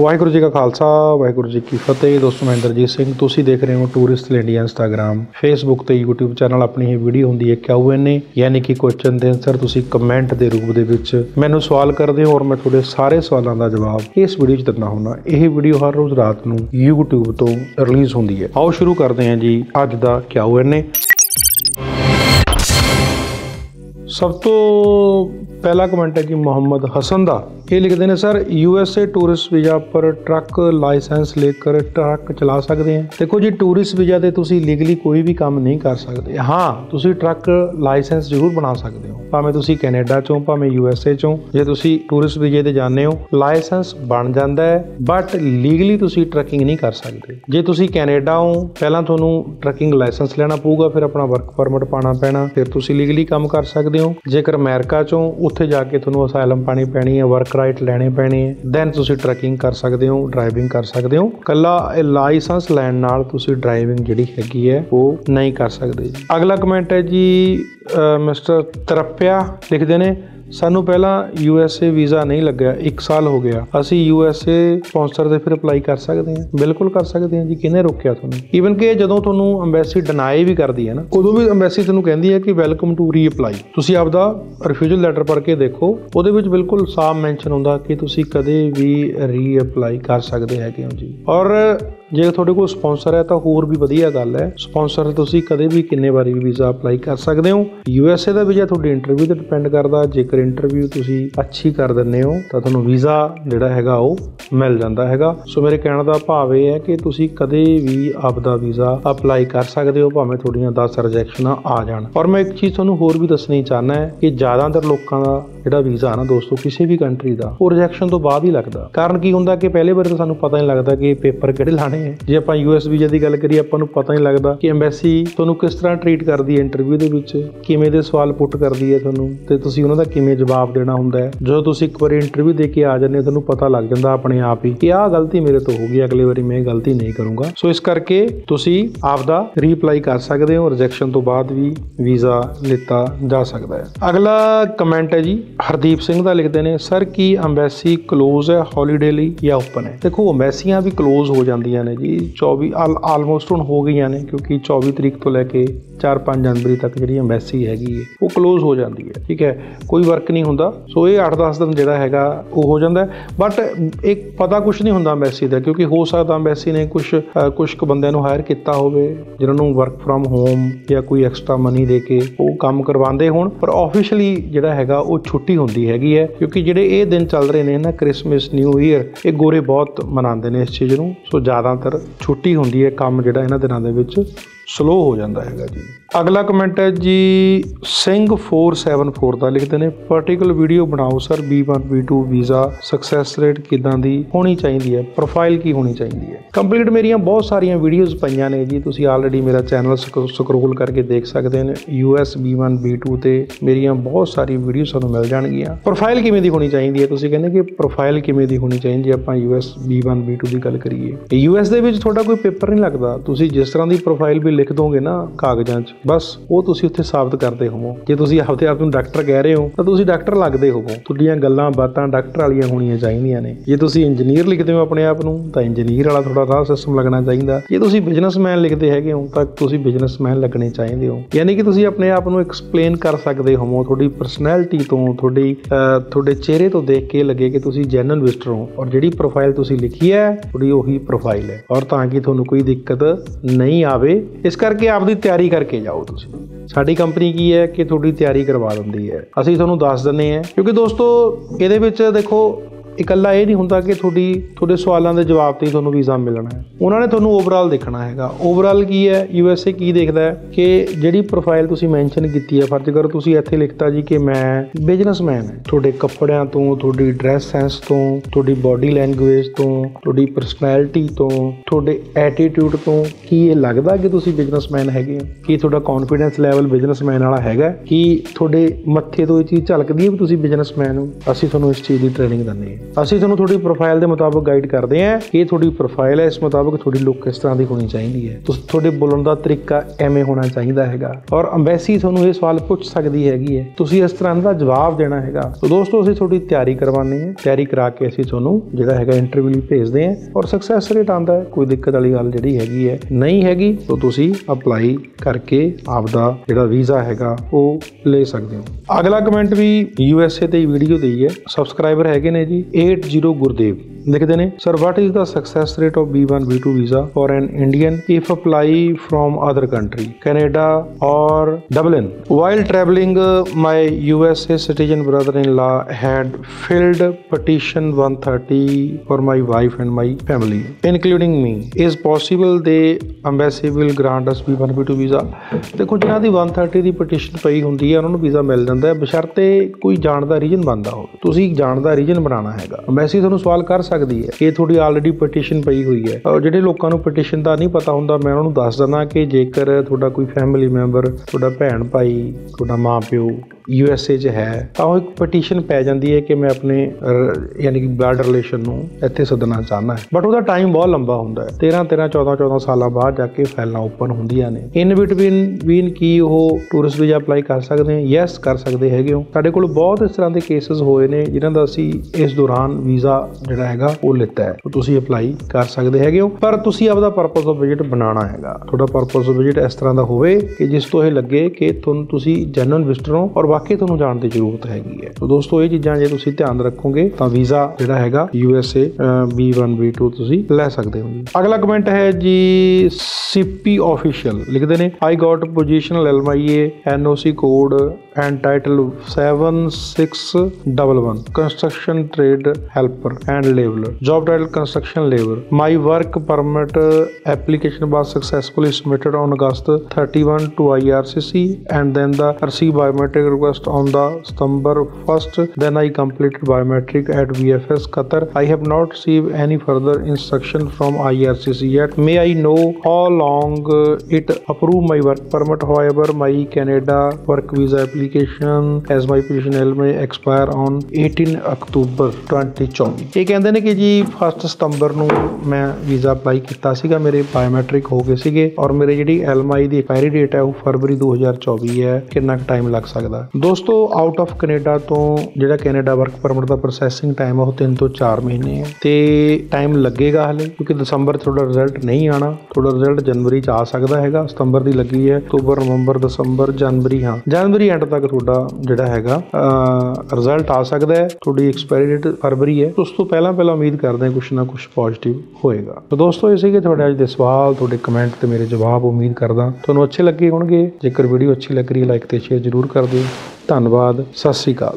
ਵਾਹਿਗੁਰੂ ਜੀ ਕਾ ਖਾਲਸਾ, ਵਾਹਿਗੁਰੂ ਜੀ ਕੀ ਫਤਿਹ। ਦੋਸਤੋ ਮੈਂ ਇੰਦਰਜੀਤ ਸਿੰਘ, ਤੁਸੀਂ ਦੇਖ ਰਹੇ ਹੋ ਟੂਰਿਸਟ ਇੰਡੀਆ ਇੰਸਟਾਗ੍ਰam ਫੇਸਬੁੱਕ ਤੇ YouTube ਚੈਨਲ ਆਪਣੀ ਇਹ ਵੀਡੀਓ ਹੁੰਦੀ ਹੈ ਕਿਊਐਨਏ ਯਾਨੀ ਕਿ ਕੁਐਸਚਨ ਦੇ ਆਨਸਰ ਤੁਸੀਂ ਕਮੈਂਟ ਦੇ ਰੂਪ ਦੇ ਵਿੱਚ ਮੈਨੂੰ ਸਵਾਲ ਕਰਦੇ ਹੋ ਔਰ ਮੈਂ ਤੁਹਾਡੇ ਸਾਰੇ ਸਵਾਲਾਂ ਦਾ ਜਵਾਬ ਇਸ ਵੀਡੀਓ 'ਚ ਦਿੰਦਾ ਹੁੰਦਾ ਇਹ ਵੀਡੀਓ ਹਰ ਰੋਜ਼ ਰਾਤ ਨੂੰ YouTube ਤੋਂ ਰਿਲੀਜ਼ ਹੁੰਦੀ ਹੈ। ਆਓ ਸ਼ੁਰੂ ਕਰਦੇ ਹਾਂ ਜੀ, ਅੱਜ ਦਾ ਕਿਊਐਨਏ ਸਭ ਤੋਂ ਪਹਿਲਾ ਕਮੈਂਟ ਹੈ ਜੀ ਮੁਹੰਮਦ ਹਸਨ ਦਾ। ਇਹ ਲਿਖਦੇ ਨੇ, sir U S A tourist visa ਪਰ ਟਰੱਕ ਲਾਇਸੈਂਸ ਲੈਕਰ ਟਰੱਕ ਚਲਾ ਸਕਦੇ ਹਾਂ। ਦੇਖੋ ਜੀ ਟੂਰਿਸਟ ਵੀਜ਼ਾ ਤੇ ਤੁਸੀਂ ਲੀਗਲੀ ਕੋਈ ਵੀ ਕੰਮ ਨਹੀਂ ਕਰ ਸਕਦੇ। ਹਾਂ, ਤੁਸੀਂ ਟਰੱਕ ਲਾਇਸੈਂਸ ਜ਼ਰੂਰ ਬਣਾ ਸਕਦੇ ਹੋ। ਭਾਵੇਂ ਤੁਸੀਂ ਕੈਨੇਡਾ ਚੋਂ, ਭਾਵੇਂ ਯੂ ਐੱਸ ਏ ਚੋਂ, ਜੇ ਤੁਸੀਂ ਟੂਰਿਸਟ ਵੀਜ਼ੇ ਤੇ ਜਾਂਦੇ ਹੋ ਲਾਇਸੈਂਸ ਬਣ ਜਾਂਦਾ ਹੈ ਬਟ ਲੀਗਲੀ ਤੁਸੀਂ ਟਰੱਕਿੰਗ ਨਹੀਂ ਕਰ ਸਕਦੇ। ਜੇ ਤੁਸੀਂ ਕੈਨੇਡਾ ਹੋ, ਪਹਿਲਾਂ ਤੁਹਾਨੂੰ ਟਰੱਕਿੰਗ ਲਾਇਸੈਂਸ ਲੈਣਾ ਪਊਗਾ, ਫਿਰ ਆਪਣਾ ਵਰਕ ਪਰਮਿਟ ਪਾਣਾ ਪੈਣਾ, ਫਿਰ ਤੁਸੀਂ ਲੀਗਲੀ ਕੰਮ ਕਰ ਸਕਦੇ ਹੋ, ਜੇਕਰ ਅਮਰੀਕਾ ਚੋਂ ਉੱਥੇ ਜਾ ਕੇ ਤੁਹਾਨੂੰ ਅਸਾਈਲਮ ਪਾਣੀ ਪੈਣੀ ਹੈ ਵਰਕ ਰਾਈਟ ਲੈਣੇ ਪੈਣੇ ਹੈ ਦੈਨ ਤੁਸੀਂ ਟਰੈਕਿੰਗ ਕਰ ਸਕਦੇ ਹੋ ਡਰਾਈਵਿੰਗ ਕਰ ਸਕਦੇ ਹੋ। ਕੱਲਾ ਲਾਇਸੈਂਸ ਲੈਣ ਨਾਲ ਤੁਸੀਂ ਡਰਾਈਵਿੰਗ ਜਿਹੜੀ ਹੈਗੀ ਹੈ, ਉਹ ਨਹੀਂ ਕਰ ਸਕਦੇ ਅਗਲਾ ਕਮੈਂਟ ਹੈ ਜੀ ਮਿਸਟਰ ਤਰਪਿਆ ਲਿਖਦੇ ਨੇ ਸਾਨੂੰ ਪਹਿਲਾਂ ਯੂ ਐੱਸ ਏ ਵੀਜ਼ਾ ਨਹੀਂ ਲੱਗਿਆ 1 ਸਾਲ ਹੋ ਗਿਆ। ਅਸੀਂ ਯੂ ਐੱਸ ਏ ਸਪਾਂਸਰ ਦੇ ਫਿਰ ਅਪਲਾਈ ਕਰ ਸਕਦੇ ਹਾਂ। ਬਿਲਕੁਲ ਕਰ ਸਕਦੇ ਹਾਂ ਜੀ, ਕਿਹਨੇ ਰੋਕਿਆ ਤੁਹਾਨੂੰ? ਈਵਨ ਕਿ ਜਦੋਂ ਤੁਹਾਨੂੰ ਐਮਬੈਸੀ ਡਿਨਾਈ ਵੀ ਕਰਦੀ ਹੈ ਨਾ, ਉਦੋਂ ਵੀ ਐਮਬੈਸੀ ਤੁਹਾਨੂੰ ਕਹਿੰਦੀ ਹੈ ਕਿ ਵੈਲਕਮ ਟੂ ਰੀਅਪਲਾਈ ਤੁਸੀਂ ਆਪਦਾ ਰਿਫਿਊਜ਼ਲ ਲੈਟਰ ਪੜ੍ਹ ਕੇ ਦੇਖੋ, ਉਹਦੇ ਵਿੱਚ ਬਿਲਕੁਲ ਸਾਫ਼ ਮੈਂਸ਼ਨ ਹੁੰਦਾ ਕਿ ਤੁਸੀਂ ਕਦੇ ਵੀ ਰੀਅਪਲਾਈ ਕਰ ਸਕਦੇ ਹੈਗੇ ਹੋ ਜੀ। ਔਰ ਜੇ ਤੁਹਾਡੇ ਕੋਲ ਸਪਾਂਸਰ ਹੈ ਤਾਂ ਹੋਰ ਵੀ ਵਧੀਆ ਗੱਲ ਹੈ। ਸਪਾਂਸਰ ਤੁਸੀਂ ਕਦੇ ਵੀ ਕਿੰਨੇ ਵਾਰੀ ਵੀਜ਼ਾ ਅਪਲਾਈ ਕਰ ਸਕਦੇ ਹੋ। ਯੂ ਐੱਸ ਏ ਦਾ ਵੀਜ਼ਾ ਤੁਹਾਡੀ ਇੰਟਰਵਿਊ ਤੇ ਡਿਪੈਂਡ ਕਰਦਾ। ਜੇਕਰ ਇੰਟਰਵਿਊ ਤੁਸੀਂ ਅੱਛੀ ਕਰ ਦਿੰਦੇ ਹੋ, ਤਾਂ ਤੁਹਾਨੂੰ ਵੀਜ਼ਾ ਜਿਹੜਾ ਹੈਗਾ ਉਹ ਮਿਲ ਜਾਂਦਾ ਹੈਗਾ। ਸੋ ਮੇਰੇ ਕਹਿਣ ਦਾ ਭਾਵ ਇਹ ਹੈ ਕਿ ਤੁਸੀਂ ਕਦੇ ਵੀ ਆਪਦਾ ਵੀਜ਼ਾ ਅਪਲਾਈ ਕਰ ਸਕਦੇ ਹੋ, ਭਾਵੇਂ ਤੁਹਾਡੀਆਂ 10 ਰਿਜੈਕਸ਼ਨਾਂ ਆ ਜਾਣ। ਔਰ ਮੈਂ ਇੱਕ ਚੀਜ਼ ਤੁਹਾਨੂੰ ਹੋਰ ਵੀ ਦੱਸਣੀ ਚਾਹਨਾ ਹੈ ਕਿ ਜ਼ਿਆਦਾਤਰ ਲੋਕਾਂ ਦਾ ਜਿਹੜਾ ਵੀਜ਼ਾ ਨਾ ਦੋਸਤੋ, ਕਿਸੇ ਵੀ ਕੰਟਰੀ ਦਾ, ਉਹ ਰਿਜੈਕਸ਼ਨ ਤੋਂ ਬਾਅਦ ਹੀ ਲੱਗਦਾ। ਕਾਰਨ ਕੀ ਹੁੰਦਾ ਕਿ ਪਹਿਲੇ ਵਾਰ ਤਾਂ ਸਾਨੂੰ ਪਤਾ ਨਹੀਂ ਲੱਗਦਾ ਕਿ ਪੇਪਰ ਕਿਹੜੇ ਲਾਣੇ ਹੈ ਜੇ ਆਪਾਂ ਯੂਐਸ ਵੀਜ਼ੇ ਦੀ ਗੱਲ ਕਰੀਏ, ਆਪਾਂ ਨੂੰ ਪਤਾ ਨਹੀਂ ਲੱਗਦਾ ਕਿ ਐਮਬੈਸੀ ਤੁਹਾਨੂੰ ਕਿਸ ਤਰ੍ਹਾਂ ਟਰੀਟ ਕਰਦੀ ਹੈ ਇੰਟਰਵਿਊ ਦੇ ਵਿੱਚ, ਕਿਵੇਂ ਦੇ ਸਵਾਲ ਪੁੱਟ ਕਰਦੀ ਹੈ ਤੁਹਾਨੂੰ, ਤੇ ਤੁਸੀਂ ਉਹਨਾਂ ਦਾ ਕਿਵੇਂ ਜਵਾਬ ਦੇਣਾ ਹੁੰਦਾ ਹੈ। ਜਦੋਂ ਤੁਸੀਂ ਇੱਕ ਵਾਰੀ ਇੰਟਰਵਿਊ ਦੇ ਕੇ ਆ ਜਾਂਦੇ ਹੋ, ਤੁਹਾਨੂੰ ਪਤਾ ਲੱਗ ਜਾਂਦਾ ਆਪਣੇ ਆਪ ਹੀ ਕਿ ਆਹ ਗਲਤੀ ਮੇਰੇ ਤੋਂ ਹੋ ਗਈ ਅਗਲੀ ਵਾਰੀ ਮੈਂ ਇਹ ਗਲਤੀ ਨਹੀਂ ਕਰੂੰਗਾ। ਸੋ ਇਸ ਕਰਕੇ ਤੁਸੀਂ ਆਪਦਾ ਰੀਅਪਲਾਈ ਕਰ ਸਕਦੇ ਹੋ ਰਿਜੈਕਸ਼ਨ ਤੋਂ ਬਾਅਦ ਵੀ ਵੀਜ਼ਾ ਲਿੱਤਾ ਜਾ ਸਕਦਾ ਹੈ। ਅਗਲਾ ਕਮੈਂਟ ਹੈ ਜੀ ਹਰਦੀਪ ਸਿੰਘ ਦਾ ਲਿਖਦੇ ਨੇ, ਸਰ, ਕੀ ਅੰਬੈਸੀ ਕਲੋਜ਼ ਹੈ ਹੌਲੀਡੇ ਲਈ ਜਾਂ ਓਪਨ ਹੈ? ਦੇਖੋ ਅੰਬੈਸੀਆਂ ਵੀ ਕਲੋਜ਼ ਹੋ ਜਾਂਦੀਆਂ ਨੇ ਜੀ 24 ਆਲਮੋਸਟ ਹੁਣ ਹੋ ਗਈਆਂ ਨੇ, ਕਿਉਂਕਿ 24 ਤਰੀਕ ਤੋਂ ਲੈ ਕੇ 4-5 ਜਨਵਰੀ ਤੱਕ ਜਿਹੜੀ ਐਮਬੈਸੀ ਹੈਗੀ ਹੈ, ਉਹ ਕਲੋਜ਼ ਹੋ ਜਾਂਦੀ ਹੈ, ਠੀਕ ਹੈ? ਕੋਈ ਵਰਕ ਨਹੀਂ ਹੁੰਦਾ ਸੋ ਇਹ 8-10 ਦਿਨ ਜਿਹੜਾ ਹੈਗਾ, ਉਹ ਹੋ ਜਾਂਦਾ ਬਟ ਇੱਕ ਪਤਾ ਕੁਝ ਨਹੀਂ ਹੁੰਦਾ ਐਮਬੈਸੀ ਦਾ, ਕਿਉਂਕਿ ਹੋ ਸਕਦਾ ਐਮਬੈਸੀ ਨੇ ਕੁਝ ਕੁਝ ਕੁ ਬੰਦਿਆਂ ਨੂੰ ਹਾਇਰ ਕੀਤਾ ਹੋਵੇ, ਜਿਨ੍ਹਾਂ ਨੂੰ ਵਰਕ ਫਰਮ ਹੋਮ ਜਾਂ ਕੋਈ ਐਕਸਟਰਾ ਮਨੀ ਦੇ ਕੇ ਉਹ ਕੰਮ ਕਰਵਾਉਂਦੇ ਹੋਣ, ਪਰ ਆਫੀਸ਼ੀਅਲੀ ਜਿਹੜਾ ਹੈਗਾ, ਉਹ ਛੁੱਟੀ ਹੁੰਦੀ ਹੈਗੀ ਹੈ, ਕਿਉਂਕਿ ਜਿਹੜੇ ਇਹ ਦਿਨ ਚੱਲ ਰਹੇ ਨੇ ਨਾ ਕ੍ਰਿਸਮਸ ਨਿਊ ਈਅਰ ਇਹ ਗੋਰੇ ਬਹੁਤ ਮਨਾਉਂਦੇ ਨੇ ਇਸ ਚੀਜ਼ ਨੂੰ। ਸੋ ਜ਼ਿਆਦਾਤਰ ਛੁੱਟੀ ਹੁੰਦੀ ਹੈ ਕੰਮ ਜਿਹੜਾ ਇਹਨਾਂ ਦਿਨਾਂ ਦੇ ਵਿੱਚ। ਸਲੋ ਹੋ ਜਾਂਦਾ ਹੈਗਾ ਜੀ। ਅਗਲਾ ਕਮੈਂਟ ਹੈ ਜੀ, ਸਿੰਘ 474 ਦਾ ਲਿਖਦੇ ਨੇ ਪਾਰਟਿਕਲ ਵੀਡੀਓ ਬਣਾਓ sir B1 B2 visa success rate ਕਿਦਾਂ ਦੀ ਹੋਣੀ ਚਾਹੀਦੀ ਹੈ ਪ੍ਰੋਫਾਈਲ ਕੀ ਹੋਣੀ ਚਾਹੀਦੀ ਹੈ। ਕੰਪਲੀਟ ਮੇਰੀਆਂ ਬਹੁਤ ਸਾਰੀਆਂ ਵੀਡੀਓਜ਼ ਪਈਆਂ ਨੇ ਜੀ, ਤੁਸੀਂ ਆਲਰੇਡੀ ਮੇਰਾ ਚੈਨਲ ਸਕਰੋਲ ਕਰਕੇ ਦੇਖ ਸਕਦੇ ਨੇ US B1 B2 ਤੇ ਮੇਰੀਆਂ ਬਹੁਤ ਸਾਰੀ ਵੀਡੀਓਜ਼ ਤੁਹਾਨੂੰ ਮਿਲ ਜਾਣਗੀਆਂ। ਪ੍ਰੋਫਾਈਲ ਕਿਵੇਂ ਦੀ ਹੋਣੀ ਚਾਹੀਦੀ ਹੈ? ਤੁਸੀਂ ਕਹਿੰਦੇ ਕਿ ਪ੍ਰੋਫਾਈਲ ਕਿਵੇਂ ਦੀ ਹੋਣੀ ਚਾਹੀਦੀ ਹੈ, ਆਪਾਂ US B1 B2 ਦੀ ਗੱਲ ਕਰੀਏ। US ਦੇ ਵਿੱਚ ਤੁਹਾਡਾ ਕੋਈ ਪੇਪਰ ਨਹੀਂ ਲੱਗਦਾ, ਤੁਸੀਂ ਜਿਸ ਤਰ੍ਹਾਂ ਦੀ ਪ੍ਰੋਫਾਈਲ ਵੀ ਲਿਖ ਦੋਗੇ ਨਾ ਕਾਗਜ਼ਾਂ 'ਚ ਬਸ ਉਹ ਤੁਸੀਂ ਉੱਥੇ ਸਾਬਤ ਕਰਦੇ ਹੋਵੋ। ਜੇ ਤੁਸੀਂ ਆਪਦੇ ਆਪ ਨੂੰ ਡਾਕਟਰ ਕਹਿ ਰਹੇ ਹੋ, ਤਾਂ ਤੁਸੀਂ ਡਾਕਟਰ ਲੱਗਦੇ ਹੋਵੋ। ਤੁਹਾਡੀਆਂ ਗੱਲਾਂ ਬਾਤਾਂ ਡਾਕਟਰ ਵਾਲੀਆਂ ਹੋਣੀਆਂ ਚਾਹੀਦੀਆਂ ਨੇ। ਜੇ ਤੁਸੀਂ ਇੰਜੀਨੀਅਰ ਲਿਖਦੇ ਹੋ ਆਪਣੇ ਆਪ ਨੂੰ, ਤਾਂ ਇੰਜੀਨੀਅਰ ਵਾਲਾ ਤੁਹਾਡਾ ਰਾਹ ਸਿਸਟਮ ਲੱਗਣਾ ਚਾਹੀਦਾ। ਜੇ ਤੁਸੀਂ ਬਿਜ਼ਨਸਮੈਨ ਲਿਖਦੇ ਹੈਗੇ ਹੋ, ਤਾਂ ਤੁਸੀਂ ਬਿਜ਼ਨਸਮੈਨ ਲੱਗਣੇ ਚਾਹੀਦੇ ਹੋ। ਯਾਨੀ ਕਿ ਤੁਸੀਂ ਆਪਣੇ ਆਪ ਨੂੰ ਐਕਸਪਲੇਨ ਕਰ ਸਕਦੇ ਹੋਵੋ। ਤੁਹਾਡੀ ਪਰਸਨੈਲਿਟੀ ਤੋਂ, ਤੁਹਾਡੀ ਤੁਹਾਡੇ ਚਿਹਰੇ ਤੋਂ ਦੇਖ ਕੇ ਲੱਗੇ ਕਿ ਤੁਸੀਂ ਜੈਨੂਇਨ ਵਿਜ਼ਟਰ ਹੋ। ਔਰ ਜਿਹੜੀ ਪ੍ਰੋਫਾਈਲ ਤੁਸੀਂ ਲਿਖੀ ਹੈ ਤੁਹਾਡੀ ਉਹੀ ਪ੍ਰੋਫਾਈਲ ਹੈ। ਔਰ ਤਾਂ ਕਿ ਤੁਹਾਨੂੰ ਕੋਈ ਦਿੱਕਤ ਨਹੀਂ ਆਵੇ। ਇਸ ਕਰਕੇ ਆਪਦੀ ਤਿਆਰੀ ਕਰਕੇ ਜਾਓ। ਤੁਸੀਂ ਸਾਡੀ ਕੰਪਨੀ ਕੀ ਹੈ ਕਿ ਤੁਹਾਡੀ ਤਿਆਰੀ ਕਰਵਾ ਦਿੰਦੀ ਹੈ। ਅਸੀਂ ਤੁਹਾਨੂੰ ਦੱਸ ਦਿੰਨੇ ਆ ਕਿਉਂਕਿ ਦੋਸਤੋ, ਇਹਦੇ ਵਿੱਚ ਦੇਖੋ ਇਕੱਲਾ ਇਹ ਨਹੀਂ ਹੁੰਦਾ ਕਿ ਤੁਹਾਡੀ, ਤੁਹਾਡੇ ਸਵਾਲਾਂ ਦੇ ਜਵਾਬ ਤੇ ਹੀ ਤੁਹਾਨੂੰ ਵੀਜ਼ਾ ਮਿਲਣਾ ਹੈ। ਉਹਨਾਂ ਨੇ ਤੁਹਾਨੂੰ ਓਵਰਆਲ ਦੇਖਣਾ ਹੈਗਾ। ਓਵਰਆਲ ਕੀ ਹੈ? ਯੂ ਐੱਸ ਏ ਕੀ ਦੇਖਦਾ ਹੈ? ਕਿ ਜਿਹੜੀ ਪ੍ਰੋਫਾਈਲ ਤੁਸੀਂ ਮੈਂਸ਼ਨ ਕੀਤੀ ਹੈ, ਫਰਜ਼ ਕਰੋ ਤੁਸੀਂ ਇੱਥੇ ਲਿਖਤਾ ਜੀ ਕਿ ਮੈਂ ਬਿਜ਼ਨਸਮੈਨ ਹਾਂ। ਤੁਹਾਡੇ ਕੱਪੜਿਆਂ ਤੋਂ, ਤੁਹਾਡੀ ਡਰੈਸ ਸੈਂਸ ਤੋਂ, ਤੁਹਾਡੀ ਬਾਡੀ ਲੈਂਗੁਏਜ ਤੋਂ, ਤੁਹਾਡੀ ਪਰਸਨੈਲਿਟੀ ਤੋਂ, ਤੁਹਾਡੇ ਐਟੀਟਿਊਡ ਤੋਂ ਕੀ ਇਹ ਲੱਗਦਾ ਕਿ ਤੁਸੀਂ ਬਿਜ਼ਨਸਮੈਨ ਹੈਗੇ ਹੋ? ਕੀ ਤੁਹਾਡਾ ਕੌਨਫੀਡੈਂਸ ਲੈਵਲ ਬਿਜ਼ਨਸਮੈਨ ਵਾਲਾ ਹੈਗਾ ਕੀ ਤੁਹਾਡੇ ਮੱਥੇ ਤੋਂ ਇਹ ਚੀਜ਼ ਝਲਕਦੀ ਹੈ ਵੀ ਤੁਸੀਂ ਬਿਜ਼ਨਸਮੈਨ ਹੋ? ਅਸੀਂ ਤੁਹਾਨੂੰ ਇਸ ਚੀਜ਼ ਦੀ ਟ੍ਰੇਨਿੰਗ ਦਿੰਦੇ ਹਾਂ। ਅਸੀਂ ਤੁਹਾਨੂੰ ਤੁਹਾਡੀ ਪ੍ਰੋਫਾਈਲ ਦੇ ਮੁਤਾਬਕ ਗਾਈਡ ਕਰਦੇ ਹਾਂ ਇਹ ਤੁਹਾਡੀ ਪ੍ਰੋਫਾਈਲ ਹੈ, ਇਸ ਮੁਤਾਬਕ ਤੁਹਾਡੀ ਲੁੱਕ ਕਿਸ ਤਰ੍ਹਾਂ ਦੀ ਹੋਣੀ ਚਾਹੀਦੀ ਹੈ। ਤੁਸੀਂ, ਤੁਹਾਡੇ ਬੋਲਣ ਦਾ ਤਰੀਕਾ ਐਵੇਂ ਹੋਣਾ ਚਾਹੀਦਾ ਹੈਗਾ। ਔਰ ਅੰਬੈਸੀ ਤੁਹਾਨੂੰ ਇਹ ਸਵਾਲ ਪੁੱਛ ਸਕਦੀ ਹੈਗੀ ਹੈ, ਤੁਸੀਂ ਇਸ ਤਰ੍ਹਾਂ ਦਾ ਜਵਾਬ ਦੇਣਾ ਹੈਗਾ। ਸੋ ਦੋਸਤੋ, ਅਸੀਂ ਤੁਹਾਡੀ ਤਿਆਰੀ ਕਰਵਾਉਂਦੇ ਹਾਂ। ਤਿਆਰੀ ਕਰਾ ਕੇ ਅਸੀਂ ਤੁਹਾਨੂੰ ਜਿਹੜਾ ਹੈਗਾ ਇੰਟਰਵਿਊ ਲਈ ਭੇਜਦੇ ਹਾਂ। ਔਰ ਸਕਸੈਸ ਰੇਟ ਆਂਦਾ ਹੈ, ਕੋਈ ਦਿੱਕਤ ਵਾਲੀ ਗੱਲ ਜਿਹੜੀ ਹੈਗੀ ਹੈ, ਨਹੀਂ ਹੈਗੀ, ਤਾਂ ਤੁਸੀਂ ਅਪਲਾਈ ਕਰਕੇ ਆਪਦਾ ਜਿਹੜਾ ਵੀਜ਼ਾ ਹੈਗਾ, ਉਹ ਲੈ ਸਕਦੇ ਹੋ। ਅਗਲਾ ਕਮੈਂਟ ਵੀ ਯੂ ਐਸ ਏ ਤੇ ਵੀਡੀਓ ਦੇਈ ਹੈ। ਸਬਸਕ੍ਰਾਈਬਰ ਹੈਗੇ ਨੇ ਜੀ। 80 ਗੁਰਦੇਵ ਲਿਖਦੇ ਨੇ sir what is the success rate of B1 B2 visa for an Indian if apply from other country Canada or Dublin while traveling my USA citizen brother-in-law had filled petition 130 for my wife and my family including me is possible the embassy will grant us B1 B2 visa ਦੇਖੋ ਜਿਹਨਾਂ ਦੀ 130 ਦੀ petition ਪਈ ਹੁੰਦੀ ਹੈ ਉਹਨਾਂ ਨੂੰ visa ਮਿਲ ਜਾਂਦਾ ਹੈ ਬਸ਼ਰਤੇ ਕੋਈ ਜਾਣ ਦਾ ਰੀਜਨ ਬਣਦਾ ਹੋਵੇ ਤੁਸੀਂ ਜਾਣ ਦਾ ਰੀਜਨ ਬਣਾਉਣਾ ਹੈਗਾ। ਐਮਬੈਸੀ ਤੁਹਾਨੂੰ ਸਵਾਲ ਕਰ ਸਕਦੀ ਹੈ ਕਿ ਤੁਹਾਡੀ ਆਲਰੇਡੀ ਪਟੀਸ਼ਨ ਪਈ ਹੋਈ ਹੈ। ਜਿਹੜੇ ਲੋਕਾਂ ਨੂੰ ਪਟੀਸ਼ਨ ਦਾ ਨਹੀਂ ਪਤਾ ਹੁੰਦਾ, ਮੈਂ ਉਹਨਾਂ ਨੂੰ ਦੱਸ ਦਿੰਦਾ ਕਿ ਜੇਕਰ ਤੁਹਾਡਾ ਕੋਈ ਫੈਮਿਲੀ ਮੈਂਬਰ ਤੁਹਾਡਾ ਭੈਣ ਭਾਈ, ਤੁਹਾਡਾ ਮਾਂ ਪਿਓ ਯੂ ਐਸ ਏ 'ਚ ਹੈ, ਤਾਂ ਉਹ ਇੱਕ ਪਟੀਸ਼ਨ ਪੈ ਜਾਂਦੀ ਹੈ ਕਿ ਮੈਂ ਆਪਣੇ ਯਾਨੀ ਕਿ ਬਲੱਡ ਰਿਲੇਸ਼ਨ ਨੂੰ ਇੱਥੇ ਸੱਦਣਾ ਚਾਹੁੰਦਾ ਹੈ। ਬਟ ਉਹਦਾ ਟਾਈਮ ਬਹੁਤ ਲੰਬਾ ਹੁੰਦਾ ਹੈ। 13 13 14 14 ਸਾਲਾਂ ਬਾਅਦ ਜਾ ਕੇ ਫਾਈਲਾਂ ਓਪਨ ਹੁੰਦੀਆਂ ਨੇ। ਇਨ ਬਿਟਵੀਨ ਵੀਨ ਕੀ ਉਹ ਟੂਰਿਸਟ ਵੀਜ਼ਾ ਅਪਲਾਈ ਕਰ ਸਕਦੇ ਹਨ ਯੈਸ ਕਰ ਸਕਦੇ ਹੈਗੇ ਹੋ। ਸਾਡੇ ਕੋਲ ਬਹੁਤ ਇਸ ਤਰ੍ਹਾਂ ਦੇ ਕੇਸਸ ਹੋਏ ਨੇ, ਜਿਨ੍ਹਾਂ ਦਾ ਅਸੀਂ ਇਸ ਦੌਰਾਨ ਵੀਜ਼ਾ ਜਿਹੜਾ ਹੈਗਾ ਉਹ ਲਿੱਤਾ ਹੈ। ਤੁਸੀਂ ਅਪਲਾਈ ਕਰ ਸਕਦੇ ਹੈਗੇ ਹੋ, ਪਰ ਤੁਸੀਂ ਆਪਦਾ ਪਰਪਸ ਆਫ ਵਿਜ਼ਿਟ ਬਣਾਉਣਾ ਹੈਗਾ। ਤੁਹਾਡਾ ਪਰਪਸ ਆਫ ਵਿਜ਼ਿਟ ਇਸ ਤਰ੍ਹਾਂ ਦਾ ਹੋਵੇ ਕਿ ਜਿਸ ਤੋਂ ਇਹ ਲੱਗੇ ਕਿ ਤੁਹਾਨੂੰ ਤੁਸੀਂ ਜੈਨੂਇਨ ਵਿਜ਼ਟਰ ਹੋ ਔਰ ਵਾਕਈ ਤੁਹਾਨੂੰ ਜਾਣ ਦੀ ਜ਼ਰੂਰਤ ਹੈਗੀ ਹੈ। ਤਾਂ ਦੋਸਤੋ, ਇਹ ਚੀਜ਼ਾਂ ਜੇ ਤੁਸੀਂ ਧਿਆਨ ਰੱਖੋਗੇ ਤਾਂ ਵੀਜ਼ਾ ਜਿਹੜਾ ਹੈਗਾ you S A B1 B2 ਤੁਸੀਂ ਲੈ ਸਕਦੇ ਹੋ ਅਗਲਾ ਕਮੈਂਟ ਹੈ ਜੀ ਸੀਪੀ ਆਫੀਸ਼ੀਅਲ ਲਿਖਦੇ ਨੇ I got positional LMIA NOC code and title 7611 construction trade helper and laborer. Job title construction laborer. My work permit uh, application was successfully submitted on August 31 to IRCC and then the received biometric request on the September 1st. Then I completed biometric at VFS Qatar. I have not received any further instruction from IRCC yet. May I know how long uh, it approve my work permit? However, my Canada work visa application as my position may expire on 18 October 2024. ਇਹ ਕਹਿੰਦੇ ਨੇ ਕਿ ਜੀ 1 ਸਤੰਬਰ ਨੂੰ ਮੈਂ visa apply ਕੀਤਾ ਸੀਗਾ, ਮੇਰੇ ਬਾਇਓਮੈਟ੍ਰਿਕ ਹੋ ਗਏ ਸੀਗੇ ਔਰ ਮੇਰੇ ਜਿਹੜੀ ਐਲਐਮਆਈ ਦੀ ਐਕਸਪਾਇਰੀ ਡੇਟ ਹੈ, ਉਹ ਫਰਵਰੀ 2024 ਹੈ। ਕਿੰਨਾ ਕੁ ਟਾਈਮ ਲੱਗ ਸਕਦਾ? ਦੋਸਤੋ ਆਊਟ ਆਫ ਕੈਨੇਡਾ ਤੋਂ ਜਿਹੜਾ ਕੈਨੇਡਾ ਵਰਕ ਪਰਮਿਟ ਦਾ ਪ੍ਰੋਸੈਸਿੰਗ ਟਾਈਮ ਉਹ 3 ਤੋਂ 4 ਮਹੀਨੇ ਹੈ। ਤੇ ਟਾਈਮ ਲੱਗੇਗਾ ਹਲੇ, ਕਿਉਂਕਿ ਦਸੰਬਰ 'ਚ ਤੁਹਾਡਾ ਰਿਜ਼ਲਟ ਨਹੀਂ ਆਣਾ ਤੁਹਾਡਾ ਰਿਜ਼ਲਟ ਜਨਵਰੀ 'ਚ ਆ ਸਕਦਾ ਹੈਗਾ। ਸਤੰਬਰ ਦੀ ਲੱਗੀ ਹੈ, ਅਕਤੂਬਰ, ਨਵੰਬਰ, ਦਸੰਬਰ, ਜਨਵਰੀ, ਹਾਂ। ਜਨਵਰੀ ਐਂਡ ਤੱਕ ਤੁਹਾਡਾ ਜਿਹੜਾ ਹੈਗਾ ਰਿਜ਼ਲਟ ਆ ਸਕਦਾ ਹੈ। ਤੁਹਾਡੀ ਐਕਸਪਾਇਰੀ ਡੇਟ ਫਰਵਰੀ ਹੈ, ਉਸ ਤੋਂ ਪਹਿਲਾਂ ਪਹਿਲਾਂ ਉਮੀਦ ਕਰਦੇ ਹਾਂ ਕੁਝ ਨਾ ਕੁਝ ਪੋਜ਼ਿਟਿਵ ਹੋਏਗਾ। ਤਾਂ ਦੋਸਤੋ, ਇਹ ਸੀਗੇ ਤੁਹਾਡੇ ਅੱਜ ਦੇ ਸਵਾਲ, ਤੁਹਾਡੇ ਕਮੈਂਟ ਤੇ ਮੇਰੇ ਜਵਾਬ, ਉਮੀਦ ਕਰਦਾ ਤੁਹਾਨੂੰ ਅੱਛੇ ਲੱਗੇ ਹੋਣਗੇ। ਜੇਕਰ ਵੀਡੀਓ ਅੱਛੀ ਲੱਗ ਰਹੀ ਹੈ ਲਾਈਕ ਤੇ ਸ਼ੇਅਰ ਜ਼ਰੂਰ ਕਰ ਦਿਓ। ਧੰਨਵਾਦ, ਸਤਿ ਸ੍ਰੀ ਅਕਾਲ।